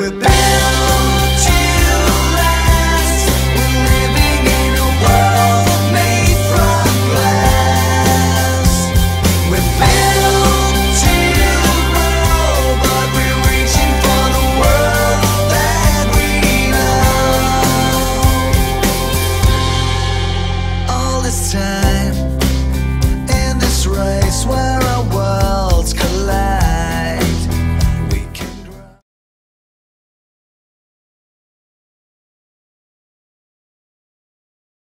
we're back.